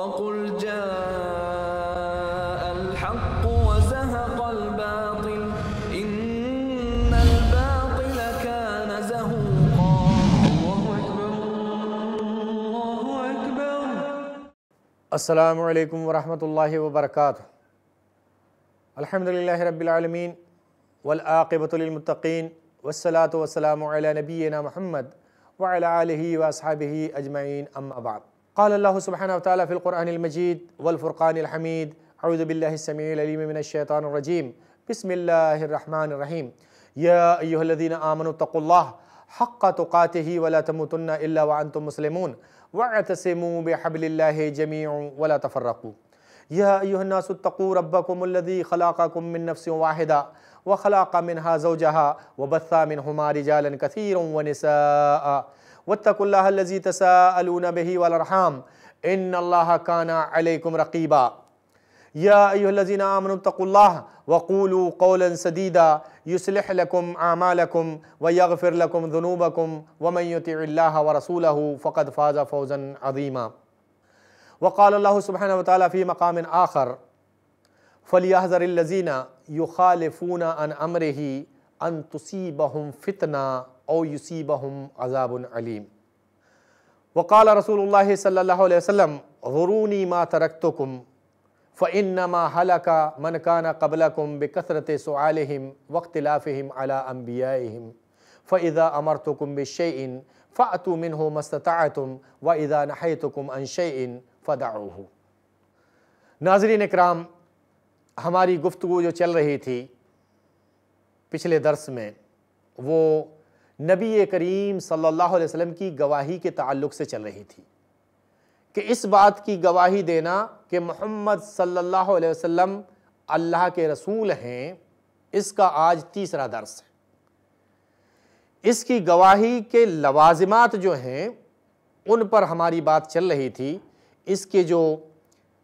وقل جاء الحق وزهق الباطل إن الباطل كان زهوقا. الله أكبر الله أكبر. السلام علیکم ورحمۃ اللہ وبرکاتہ الحمد للہ رب العالمین والعاقبۃ للمتقین والصلاة والسلام علی نبینا محمد وعلى آلہ واصحابہ اجمعین أما بعد. قال اللہ سبحانہ وتعالی فی القرآن المجید والفرقان الحمید أعوذ باللہ السمیع العلیم من الشیطان الرجیم بسم اللہ الرحمن الرحیم یا ایہا الذین آمنوا اتقوا اللہ حق تقاته ولا تموتن إلا وأنتم مسلمون. واعتصموا بحبل الله جميعا ولا تفرقوا. يا أيها الناس اتقوا ربكم الذي خلقكم من نفس واحدة وخلق منها زوجها وبث منهما رجالا كثيرا ونساء. واتقوا الله الذي تساءلون به والأرحام. إن الله كان عليكم رقيبا. يا أيها الذين آمنوا اتقوا الله وقولوا قولا سديدا. يصلح لكم أعمالكم ويغفر لكم ذنوبكم. ومن يطع الله ورسوله فقد فاز فوزا عظيما. وقال الله سبحانه وتعالى في مقام آخر فليحذر الذين يخالفون عن أمره أن تصيبهم فتنة أو يصيبهم عذاب عليم وقال رسول الله صلى الله عليه وسلم ذروني ما تركتكم فإنما هلك من كان قبلكم بكثرة سؤالهم واختلافهم على أنبيائهم فإذا أمرتكم بالشيء فأتوا منه ما استطعتم وإذا نحيتكم عن شيء فدعوه۔ ناظرین اکرام، ہماری گفتگو جو چل رہی تھی پچھلے درس میں، وہ نبی کریم صلی اللہ علیہ وسلم کی گواہی کے تعلق سے چل رہی تھی کہ اس بات کی گواہی دینا کہ محمد صلی اللہ علیہ وسلم اللہ کے رسول ہیں، اس کا آج تیسرا درس ہے۔ اس کی گواہی کے لوازمات جو ہیں، ان پر ہماری بات چل رہی تھی۔ اس کے جو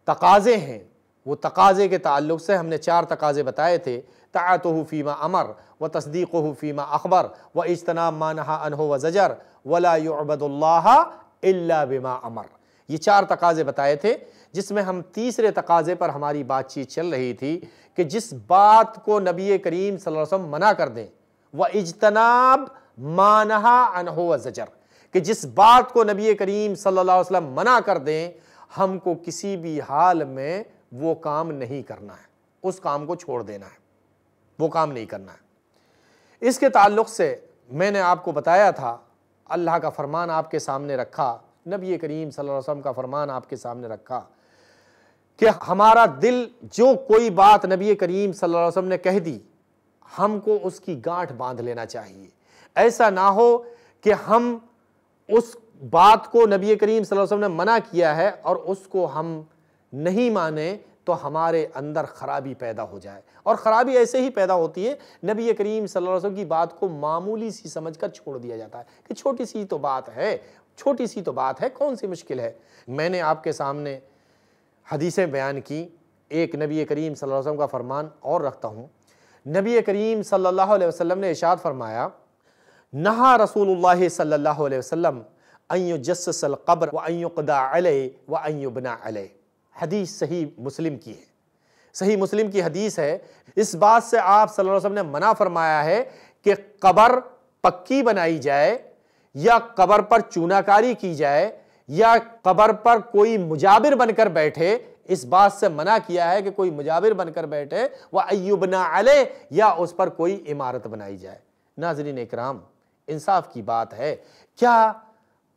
تقاضے ہیں وہ تقاضے کے تعلق سے ہم نے چار تقاضے بتائے تھے تعاتہ فیما امر و تصدیق فیما اخبر و اجتناب ما نہا عنہ و زجر ولا يعبد اللہ الا بما امر۔ یہ چار تقاضے بتائے تھے، جس میں ہم تیسرے تقاضے پر ہماری بات چیت چل رہی تھی کہ جس بات کو نبی کریم صلی اللہ علیہ وسلم منع کر دیں وہ اجتناب مانہا عنہ و زجر۔ کہ جس بات کو نبی کریم صلی اللہ علیہ وسلم منع کر دیں، ہم کو کسی بھی حال میں وہ کام نہیں کرنا ہے۔ اس کام کو چھوڑ دینا ہے۔ وہ کام نہیں کرنا ہے۔ اس کے تعلق سے میں نے آپ کو بتایا تھا، اللہ کا فرمان آپ کے سامنے رکھا، نبی کریم صلی اللہ علیہ وسلم کا فرمان آپ کے سامنے رکھا کہ ہمارا دل جو کوئی بات نبی کریم صلی اللہ علیہ وسلم نے کہہ دی، ہم کو اس کی گانٹھ باندھ لینا چاہیے۔ ایسا نہ ہو کہ ہم اس بات کو نبی کریم صلی اللہ علیہ وسلم نے منع کیا ہے اور اس کو ہم نہیں مانیں تو ہمارے اندر خرابی پیدا ہو جائے۔ اور خرابی ایسے ہی پیدا ہوتی ہے، نبی کریم صلی اللہ علیہ وسلم کی بات کو معمولی سی سمجھ کر چھوڑ دیا جاتا ہے کہ چھوٹی سی تو بات ہے، چھوٹی سی تو بات ہے، کون سی مشکل ہے؟ میں نے آپ کے سامنے حدیثیں بیان کی۔ ایک نبی کریم صلی اللہ علیہ وسلم کا فرمان اور رکھتا ہوں۔ نبی کریم صلی اللہ علیہ وسلم نے ارشاد فرمایا، نہا رسول اللہ صلی اللہ علیہ وسلم ان یجسس القبر وان یقدا علیہ وان یبنا علیہ۔ حدیث صحیح مسلم کی ہے۔ صحیح مسلم کی حدیث ہے۔ اس بات سے آپ صلی اللہ علیہ وسلم نے منع فرمایا ہے کہ قبر پکی بنائی جائے یا قبر پر چوناکاری کی جائے یا قبر پر کوئی مجابر بن کر بیٹھے۔ اس بات سے منع کیا ہے کہ کوئی مجابر بن کر بیٹھے۔ وہ ایوبنا علیہ یا اس پر کوئی عمارت بنائی جائے۔ ناظرین اکرام، انصاف کی بات ہے۔ کیا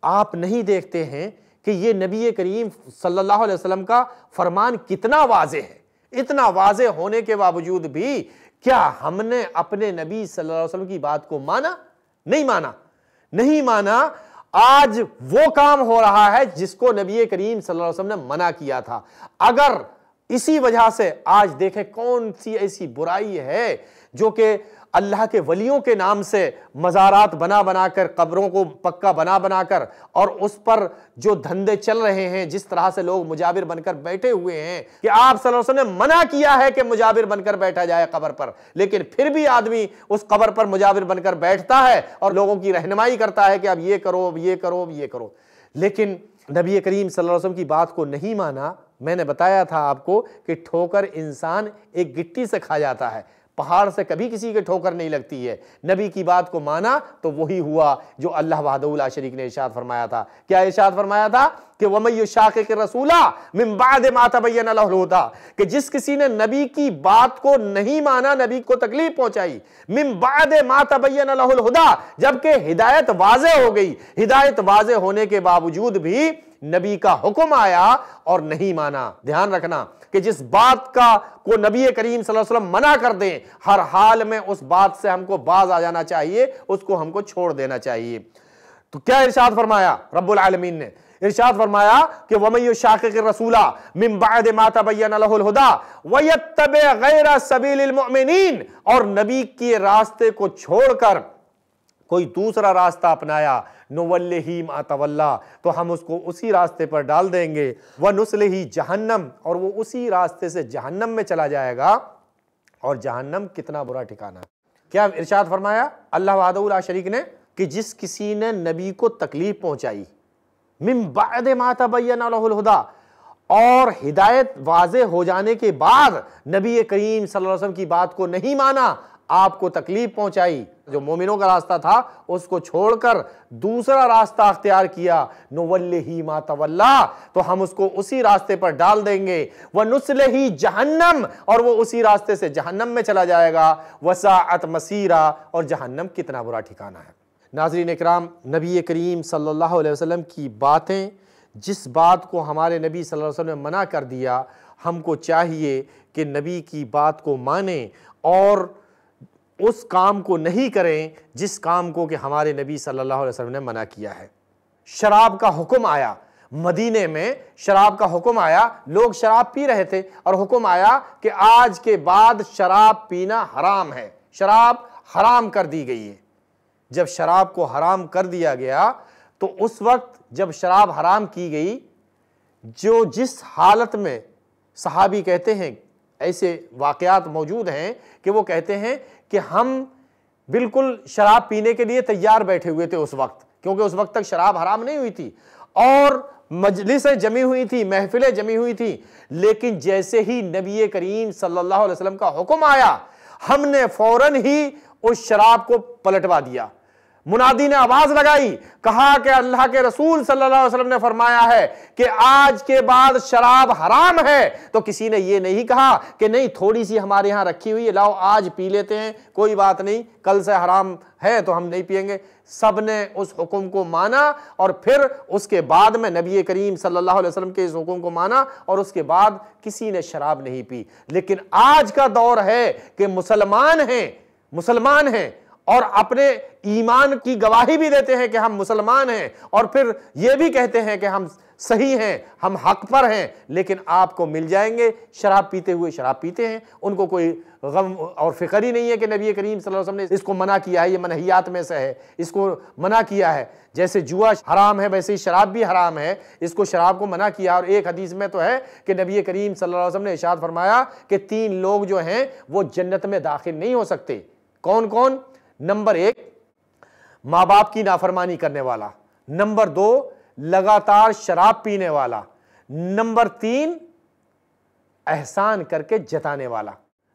آپ نہیں دیکھتے ہیں کہ یہ نبی کریم صلی اللہ علیہ وسلم کا فرمان کتنا واضح ہے۔ اتنا واضح ہونے کے باوجود بھی کیا ہم نے اپنے نبی صلی اللہ علیہ وسلم کی بات کو مانا؟ نہیں مانا۔ نہیں مانا۔ آج وہ کام ہو رہا ہے جس کو نبی کریم صلی اللہ علیہ وسلم نے منع کیا تھا۔ اگر اسی وجہ سے آج دیکھیں کون سی ایسی برائی ہے جو کہ اللہ کے ولیوں کے نام سے مزارات بنا بنا کر، قبروں کو پکا بنا بنا کر، اور اس پر جو دھندے چل رہے ہیں، جس طرح سے لوگ مجابر بن کر بیٹھے ہوئے ہیں، کہ آپ صلی اللہ علیہ وسلم نے منع کیا ہے کہ مجابر بن کر بیٹھا جائے قبر پر، لیکن پھر بھی آدمی اس قبر پر مجابر بن کر بیٹھتا ہے اور لوگوں کی رہنمائی کرتا ہے کہ اب یہ کرو، اب یہ کرو، اب یہ کرو۔ لیکن نبی کریم صلی اللہ علیہ وسلم کی بات کو نہیں مانا، میں نے بتایا تھا آپ کو کہ ٹھوکر انسان ایک گٹی سے کھا جاتا ہے۔ پہاڑ سے کبھی کسی کے ٹھوکر نہیں لگتی ہے۔ نبی کی بات کو مانا تو وہی ہوا جو اللہ وحدہ اللہ شریک نے ارشاد فرمایا تھا۔ کیا ارشاد فرمایا تھا کہ وَمَيُّ شَاقِقِ رَسُولَ مِن بَعْدِ مَا تَبَيَّنَ لَهُ الْهُدَى کہ جس کسی نے نبی کی بات کو نہیں مانا، نبی کو تکلیف پہنچائی، مِن بَعْدِ مَا تَبَيَّنَ لَهُ الْهُدَى جبکہ ہدایت واضح ہو گئی۔ ہدایت واضح ہونے کے باوجود بھی نبی کا حکم آیا اور نہیں مانا۔ دھیان رکھنا۔ کہ جس بات کا کو نبی کریم صلی اللہ علیہ وسلم منع کر دیں، ہر حال میں اس بات سے ہم کو باز آ جانا چاہیے، اس کو ہم کو چھوڑ دینا چاہیے۔ تو کیا ارشاد فرمایا؟ رب العالمین نے۔ ارشاد فرمایا کہ وَمَن يُشَاقِقِ الرَّسُولَ مِن بَعْدِ مَا تَبَيَّنَ لَهُ الْهُدَى وَيَتَّبِعْ غَيْرَ سَبِيلِ الْمُؤْمِنِينَ اور نبی کے راستے کو چھوڑ کر کوئی دوسرا راستہ اپنایا نوَلِّهِ مَا تو ہم اس کو اسی راستے پر ڈال دیں گے۔ وَنُسْلِهِ جہنم، اور وہ اسی راستے سے جہنم میں چلا جائے گا۔ اور جہنم کتنا برا ٹھکانہ۔ کیا ارشاد فرمایا؟ اللہ وعدہ اللہ شریک نے کہ جس کسی نے نبی کو تکلیف پہنچائی، من بعد ما تبین له الہدا، اور ہدایت واضح ہو جانے کے بعد نبی کریم صلی اللہ علیہ وسلم کی بات کو نہیں مانا آپ کو تکلیف پہنچائی، جو مومنوں کا راستہ تھا، اس کو چھوڑ کر دوسرا راستہ اختیار کیا نوَلِّهِ مَا تَوَلَّا، تو ہم اس کو اسی راستے پر ڈال دیں گے۔ وَنُسْلِهِ جہنم، اور وہ اسی راستے سے جہنم میں چلا جائے گا۔ وَسَاعَتْ مَسِیرًا، اور جہنم کتنا برا ٹھکانہ ہے۔ ناظرین اکرام، نبی کریم صلی اللہ علیہ وسلم کی باتیں جس بات کو ہمارے نبی صلی اللہ علیہ وسلم نے منع کر دیا، ہم کو چاہیے کہ نبی کی بات کو مانیں اور اس کام کو نہیں کریں جس کام کو کہ ہمارے نبی صلی اللہ علیہ وسلم نے منع کیا ہے۔ شراب کا حکم آیا۔ مدینے میں شراب کا حکم آیا۔ لوگ شراب پی رہے تھے اور حکم آیا کہ آج کے بعد شراب پینا حرام ہے۔ شراب حرام کر دی گئی ہے۔ جب شراب کو حرام کر دیا گیا تو اس وقت جب شراب حرام کی گئی، جو جس حالت میں صحابی کہتے ہیں، ایسے واقعات موجود ہیں کہ وہ کہتے ہیں کہ ہم بالکل شراب پینے کے لیے تیار بیٹھے ہوئے تھے اس وقت، کیونکہ اس وقت تک شراب حرام نہیں ہوئی تھی۔ اور مجلسیں جمی ہوئی تھی محفلیں جمی ہوئی تھی لیکن جیسے ہی نبی کریم صلی اللہ علیہ وسلم کا حکم آیا، ہم نے فوراً ہی اس شراب کو پلٹوا دیا۔ منادی نے آواز لگائی، کہا کہ اللہ کے رسول صلی اللہ علیہ وسلم نے فرمایا ہے کہ آج کے بعد شراب حرام ہے۔ تو کسی نے یہ نہیں کہا کہ نہیں، تھوڑی سی ہمارے یہاں رکھی ہوئی ہے، لاؤ آج پی لیتے ہیں، کوئی بات نہیں، کل سے حرام ہے تو ہم نہیں پئیں گے۔ سب نے اس حکم کو مانا اور پھر اس کے بعد میں نبی کریم صلی اللہ علیہ وسلم کے اس حکم کو مانا اور اس کے بعد کسی نے شراب نہیں پی۔ لیکن آج کا دور ہے کہ مسلمان ہیں مسلمان ہیں۔ اور اپنے ایمان کی گواہی بھی دیتے ہیں کہ ہم مسلمان ہیں اور پھر یہ بھی کہتے ہیں کہ ہم صحیح ہیں، ہم حق پر ہیں، لیکن آپ کو مل جائیں گے، شراب پیتے ہوئے شراب پیتے ہیں۔ ان کو کوئی غم اور فکر ہی نہیں ہے کہ نبی کریم صلی اللہ علیہ وسلم نے اس کو منع کیا ہے، یہ منحیات میں سے ہے، اس کو منع کیا ہے۔ جیسے جوا حرام ہے، ویسے ہی شراب بھی حرام ہے۔ اس کو شراب کو منع کیا، اور ایک حدیث میں تو ہے کہ نبی کریم صلی اللہ علیہ وسلم نے ارشاد فرمایا کہ تین لوگ جو ہیں وہ جنت میں داخل نہیں ہو سکتے۔ کون کون؟ نمبر ایک، ماں باپ کی نافرمانی کرنے والا. نمبر دو، لگاتار شراب پینے والا. نمبر تین، احسان کر کے جتانے والا.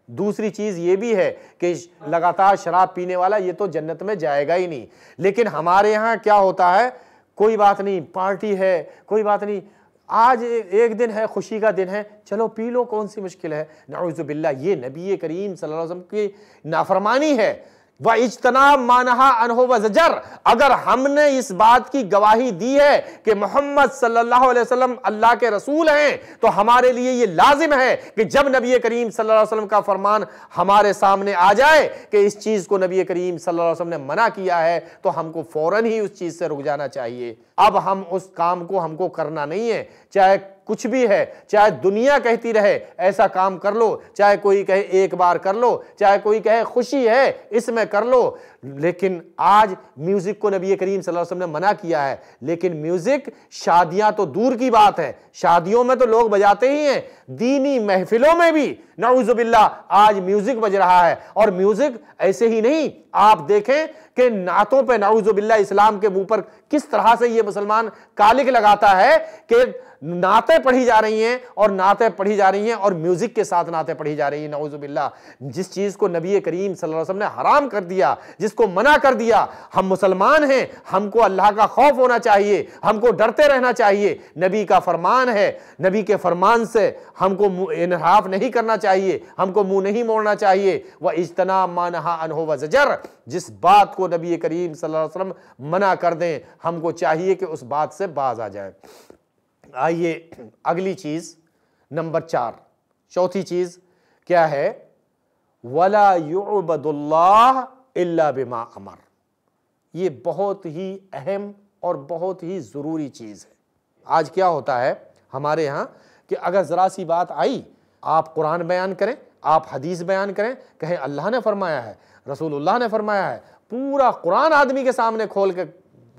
دوسری چیز یہ بھی ہے کہ لگاتار شراب پینے والا یہ تو جنت میں جائے گا ہی نہیں. لیکن ہمارے یہاں کیا ہوتا ہے؟ کوئی بات نہیں، پارٹی ہے، کوئی بات نہیں. آج ایک دن ہے، خوشی کا دن ہے. چلو پی لو، کون سی مشکل ہے؟ نعوذ باللہ، یہ نبی کریم صلی اللہ علیہ وسلم کی نافرمانی ہے. وَإِجْتَنَابْ مَانَهَا عَنْهُ وَزَجَرْ۔ اگر ہم نے اس بات کی گواہی دی ہے کہ محمد صلی اللہ علیہ وسلم اللہ کے رسول ہیں، تو ہمارے لیے یہ لازم ہے کہ جب نبی کریم صلی اللہ علیہ وسلم کا فرمان ہمارے سامنے آ جائے کہ اس چیز کو نبی کریم صلی اللہ علیہ وسلم نے منع کیا ہے، تو ہم کو فوراً ہی اس چیز سے رک جانا چاہیے۔ اب ہم اس کام کو، ہم کو کرنا نہیں ہے۔ چاہے کچھ بھی ہے، چاہے دنیا کہتی رہے، ایسا کام کر لو، چاہے کوئی کہے ایک بار کر لو، چاہے کوئی کہے خوشی ہے، اس میں کر لو۔ لیکن آج میوزک کو نبی کریم صلی اللہ علیہ وسلم نے منع کیا ہے۔ لیکن میوزک شادیاں تو دور کی بات ہے۔ شادیوں میں تو لوگ بجاتے ہی ہیں۔ دینی محفلوں میں بھی نعوذ باللہ آج میوزک بج رہا ہے۔ اور میوزک ایسے ہی نہیں، آپ دیکھیں کہ نعتوں پہ نعوذ باللہ اسلام کے منہ پر کس طرح سے یہ مسلمان کالک لگاتا ہے کہ نعتیں پڑھی جا رہی ہیں اور نعتیں پڑھی جا رہی ہیں اور میوزک کے ساتھ نعتیں پڑھی جا رہی ہیں، نعوذ باللہ۔ جس چیز کو نبی کریم صلی اللہ علیہ وسلم نے حرام کر دیا، جس کو منع کر دیا، ہم مسلمان ہیں، ہم کو اللہ کا خوف ہونا چاہیے، ہم کو ڈرتے رہنا چاہیے۔ نبی کا فرمان ہے، نبی کے فرمان سے ہم کو انحراف نہیں کرنا چاہیے، ہم کو منہ نہیں موڑنا چاہیے۔ وہ اجتناب مانہا انہو و زجر جس بات کو نبی کریم صلی اللہ علیہ وسلم منع کر دیں، ہم کو چاہیے کہ اس بات سے باز آ جائے آئیے اگلی چیز، نمبر چار۔ چوتھی چیز کیا ہے؟ ولا يعبد اللہ الا بما امر یہ بہت ہی اہم اور بہت ہی ضروری چیز ہے۔ آج کیا ہوتا ہے ہمارے ہاں کہ اگر ذرا سی بات آئی، آپ قرآن بیان کریں، آپ حدیث بیان کریں، کہیں اللہ نے فرمایا ہے، رسول اللہ نے فرمایا ہے، پورا قرآن آدمی کے سامنے کھول کے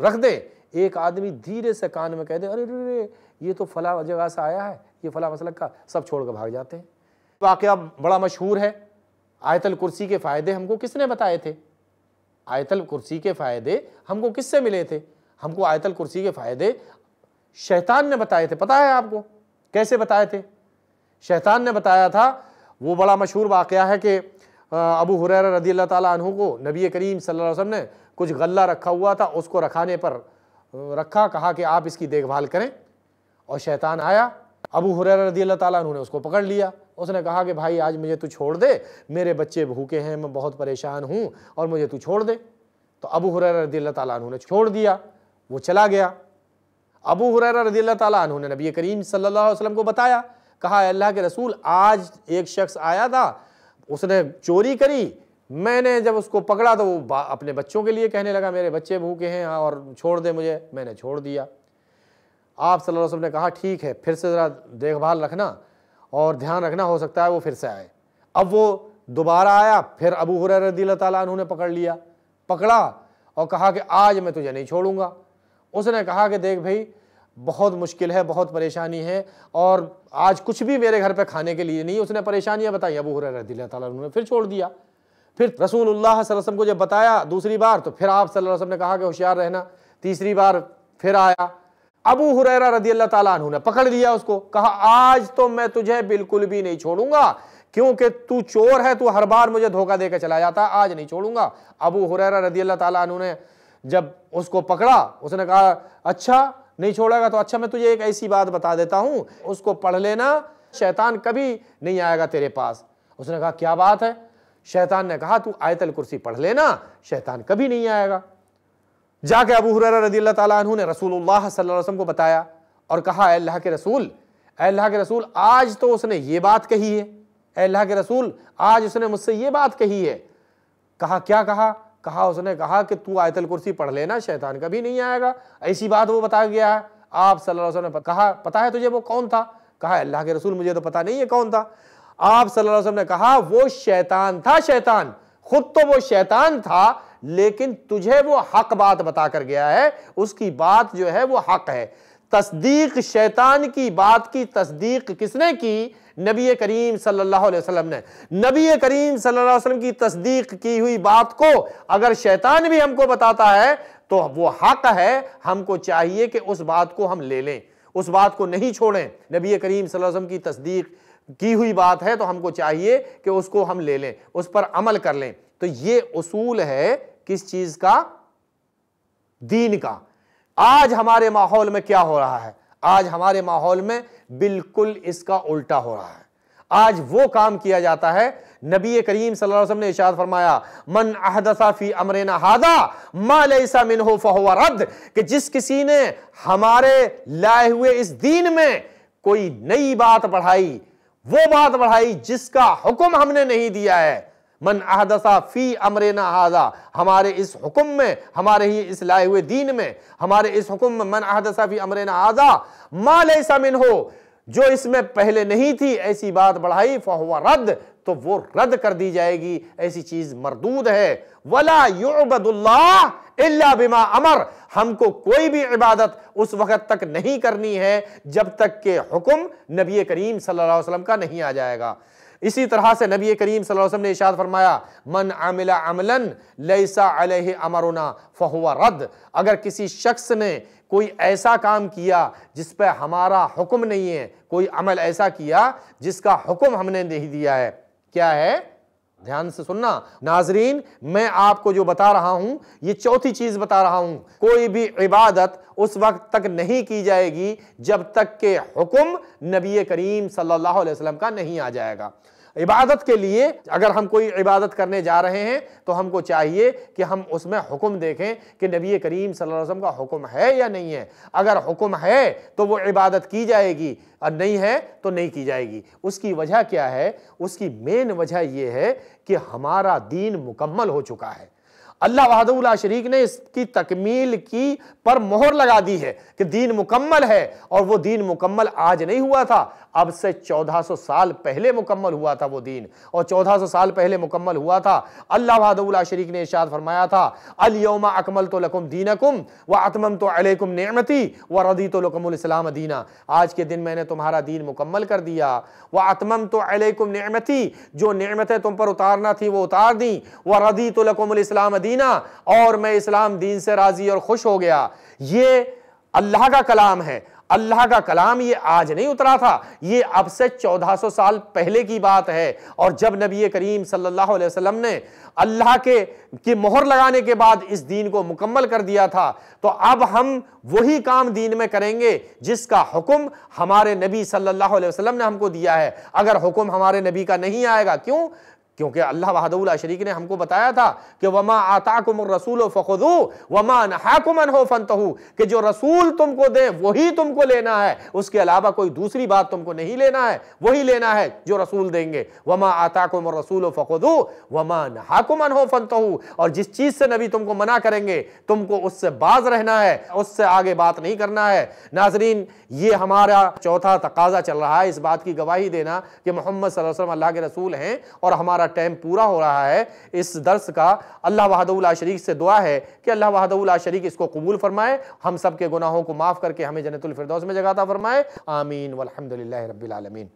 رکھ دے ایک آدمی دھیرے سے کان میں کہہ دے ارے یہ تو فلاں جگہ سے آیا ہے، یہ فلاں مسلک کا سب چھوڑ کے بھاگ جاتے ہیں۔ واقعہ بڑا مشہور ہے۔ آیت الکرسی کے فائدے ہم کو کس نے بتائے تھے؟ آیت الکرسی کے فائدے ہم کو کس سے ملے تھے؟ ہم کو آیت الکرسی کے فائدے شیطان نے بتائے تھے۔ پتا ہے آپ کو؟ کیسے بتائے تھے؟ شیطان نے بتایا تھا، وہ بڑا مشہور واقعہ ہے کہ ابو حریر رضی اللہ تعالیٰ عنہ کو نبی کریم صلی اللہ علیہ وسلم نے کچھ غلہ رکھا ہوا تھا، اس کو رکھانے پر رکھا، کہا کہ آپ اس کی دیکھ بھال کریں۔ اور شیطان آیا۔ ابو حریر رضی اللہ تعالیٰ عنہ نے اس کو پکڑ لیا۔ اس نے کہا کہ بھائی، آج مجھے تو چھوڑ دے، میرے بچے بھوکے ہیں، میں بہت پریشان ہوں اور مجھے تو چھوڑ دے۔ تو ابو حریر رضی اللہ تعالیٰ عنہ نے چھوڑ دیا، وہ چلا گیا۔ ابو حریر رضی اللہ تعالیٰ عنہ نے نبی کریم صلی اللہ علیہ وسلم کو بتایا، کہا، اے اللہ کے رسول، آج ایک شخص آیا تھا، اس نے چوری کری۔ میں نے جب اس کو پکڑا تو وہ اپنے بچوں کے لیے کہنے لگا، میرے بچے بھوکے ہیں اور چھوڑ دے مجھے، میں نے چھوڑ دیا۔ آپ صلی اللہ علیہ وسلم نے کہا، ٹھیک ہے، پھر سے ذرا دیکھ بھال رکھنا اور دھیان رکھنا ہو سکتا ہے، وہ پھر سے آئے۔ اب وہ دوبارہ آیا، پھر ابو حریر رضی اللہ تعالیٰ عنہ نے پکڑ لیا، پکڑا اور کہا کہ آج میں تجھے نہیں چھوڑوں گا۔ اس نے کہا کہ دیکھ بھائی، بہت مشکل ہے، بہت پریشانی ہے اور آج کچھ بھی میرے گھر پہ کھانے کے لیے نہیں، اس نے پریشانیاں بتائی۔ ابو حریر رضی اللہ تعالیٰ عنہ نے پھر چھوڑ دیا۔ پھر رسول اللہ صلی اللہ علیہ وسلم کو جب بتایا دوسری بار، تو پھر آپ صلی اللہ علیہ وسلم نے کہا کہ ہوشیار رہنا۔ تیسری بار پھر آیا۔ ابو حریرہ رضی اللہ تعالیٰ عنہ نے پکڑ لیا اس کو، کہا، آج تو میں تجھے بالکل بھی نہیں چھوڑوں گا، کیونکہ تو چور ہے، تو ہر بار مجھے دھوکہ دے کے چلا جاتا، آج نہیں چھوڑوں گا۔ ابو حریرہ رضی اللہ تعالیٰ عنہ نے جب اس کو پکڑا، اس نے کہا اچھا نہیں چھوڑا گا تو اچھا میں تجھے ایک ایسی بات بتا دیتا ہوں، اس کو پڑھ لینا، شیطان کبھی نہیں آئے گا تیرے پاس۔ اس نے کہا، کیا بات ہے؟ شیطان نے کہا، تو آیت الکرسی پڑھ لینا، شیطان کبھی نہیں آئے گا۔ جا کے ابو حریر رضی اللہ تعالیٰ عنہ نے رسول اللہ صلی اللہ علیہ وسلم کو بتایا اور کہا، اے اللہ کے رسول، اے اللہ کے رسول، آج تو اس نے یہ بات کہی ہے۔ اے اللہ کے رسول، آج اس نے مجھ سے یہ بات کہی ہے۔ کہا، کیا کہا؟ کہا، اس نے کہا کہ تو آیت الکرسی پڑھ لینا، شیطان کبھی نہیں آئے گا۔ ایسی بات وہ بتا گیا ہے۔ آپ صلی اللہ علیہ وسلم نے کہا پتا ہے تجھے وہ کون تھا؟ کہا اللہ کے رسول، مجھے تو پتا نہیں ہے کون تھا۔ آپ صلی اللہ علیہ وسلم نے کہا، وہ شیطان تھا، شیطان۔ خود تو وہ شیطان تھا لیکن تجھے وہ حق بات بتا کر گیا ہے، اس کی بات جو ہے وہ حق ہے۔ تصدیق شیطان کی بات کی تصدیق کس نے کی؟ نبی کریم صلی اللہ علیہ وسلم نے۔ نبی کریم صلی اللہ علیہ وسلم کی تصدیق کی ہوئی بات کو اگر شیطان بھی ہم کو بتاتا ہے تو وہ حق ہے، ہم کو چاہیے کہ اس بات کو ہم لے لیں۔ اس بات کو نہیں چھوڑیں۔ نبی کریم صلی اللہ علیہ وسلم کی تصدیق کی ہوئی بات ہے تو ہم کو چاہیے کہ اس کو ہم لے لیں، اس پر عمل کر لیں۔ تو یہ اصول ہے کس چیز کا؟ دین کا۔ آج ہمارے ماحول میں کیا ہو رہا ہے؟ آج ہمارے ماحول میں بالکل اس کا الٹا ہو رہا ہے۔ آج وہ کام کیا جاتا ہے۔ نبی کریم صلی اللہ علیہ وسلم نے اشارت فرمایا، من احدثا فی امرنا ہادا ما لیسا منہو فہو رد کہ جس کسی نے ہمارے لائے ہوئے اس دین میں کوئی نئی بات بڑھائی، وہ بات بڑھائی جس کا حکم ہم نے نہیں دیا ہے من احدثا فی امرنا ہادا ہمارے اس حکم میں، ہمارے ہی اس لائے ہوئے دین میں، ہمارے اس حکم میں من احدثا فی امرنا ہادا ما لیسا منہو، جو اس میں پہلے نہیں تھی، ایسی بات بڑھائی، فہو رد، تو وہ رد کر دی جائے گی، ایسی چیز مردود ہے۔ ولا يعبد اللہ الا بما امر، ہم کو کوئی بھی عبادت اس وقت تک نہیں کرنی ہے، جب تک کہ حکم نبی کریم صلی اللہ علیہ وسلم کا نہیں آ جائے گا۔ اسی طرح سے نبی کریم صلی اللہ علیہ وسلم نے اشارت فرمایا، من عمل عملا لیسا علیہ امرنا فہو رد. اگر کسی شخص نے کوئی ایسا کام کیا جس پہ ہمارا حکم نہیں ہے، کوئی عمل ایسا کیا جس کا حکم ہم نے نہیں دیا ہے، کیا ہے؟ دھیان سے سننا، ناظرین، میں آپ کو جو بتا رہا ہوں، یہ چوتھی چیز بتا رہا ہوں، کوئی بھی عبادت اس وقت تک نہیں کی جائے گی جب تک کہ حکم نبی کریم صلی اللہ علیہ وسلم کا نہیں آ جائے گا۔ عبادت کے لیے اگر ہم کوئی عبادت کرنے جا رہے ہیں تو ہم کو چاہیے کہ ہم اس میں حکم دیکھیں کہ نبی کریم صلی اللہ علیہ وسلم کا حکم ہے یا نہیں ہے۔ اگر حکم ہے تو وہ عبادت کی جائے گی، اور نہیں ہے تو نہیں کی جائے گی۔ اس کی وجہ کیا ہے؟ اس کی مین وجہ یہ ہے کہ ہمارا دین مکمل ہو چکا ہے۔ اللہ وحدہ اللہ شریک نے اس کی تکمیل کی پر مہر لگا دی ہے کہ دین مکمل ہے اور وہ دین مکمل آج نہیں ہوا تھا۔ اب سے چودہ سو سال پہلے مکمل ہوا تھا وہ دین اور چودہ سو سال پہلے مکمل ہوا تھا۔ اللہ وحدہ اللہ شریک نے اشارت فرمایا تھا، الیوم اکمل تو لکم دینکم و اتمم تو علیکم نعمتی و ردی تو لکم الاسلام دینا۔ آج کے دن میں نے تمہارا دین مکمل کر دیا۔ و اتمم تو علیکم نعمتی، جو نعمتیں تم پر اتارنا تھی وہ اتار دیں۔ و ردی تو لکم الاسلام دینا مدینہ اور میں اسلام دین سے راضی اور خوش ہو گیا۔ یہ اللہ کا کلام ہے۔ اللہ کا کلام یہ آج نہیں اترا تھا۔ یہ اب سے چودہ سو سال پہلے کی بات ہے۔ اور جب نبی کریم صلی اللہ علیہ وسلم نے اللہ کے کی مہر لگانے کے بعد اس دین کو مکمل کر دیا تھا، تو اب ہم وہی کام دین میں کریں گے جس کا حکم ہمارے نبی صلی اللہ علیہ وسلم نے ہم کو دیا ہے۔ اگر حکم ہمارے نبی کا نہیں آئے گا، کیوں؟ کیونکہ اللہ وحدہ اللہ شریک نے ہم کو بتایا تھا کہ وما آتاکم الرسول فخذو وما نحاکم انہو فانتہو، کہ جو رسول تم کو دے وہی تم کو لینا ہے۔ اس کے علاوہ کوئی دوسری بات تم کو نہیں لینا ہے، وہی لینا ہے جو رسول دیں گے۔ وما آتاکم الرسول فخذو وما نحاکم انہو فانتہو۔ اور جس چیز سے نبی تم کو منع کریں گے، تم کو اس سے باز رہنا ہے، اس سے آگے بات نہیں کرنا ہے۔ ناظرین، یہ ہمارا چوتھا تقاضا چل رہا ہے۔ اس بات کی گواہی دینا کہ محمد صلی اللہ علیہ وسلم اللہ کے رسول ہیں اور ہمارا ہمارا ٹائم پورا ہو رہا ہے، اس درس کا اللہ وحدہ اللہ شریک سے دعا ہے کہ اللہ وحدہ اللہ شریک اس کو قبول فرمائے۔ ہم سب کے گناہوں کو معاف کر کے ہمیں جنت الفردوس میں جگاتا فرمائے۔ آمین۔ والحمدللہ رب العالمین۔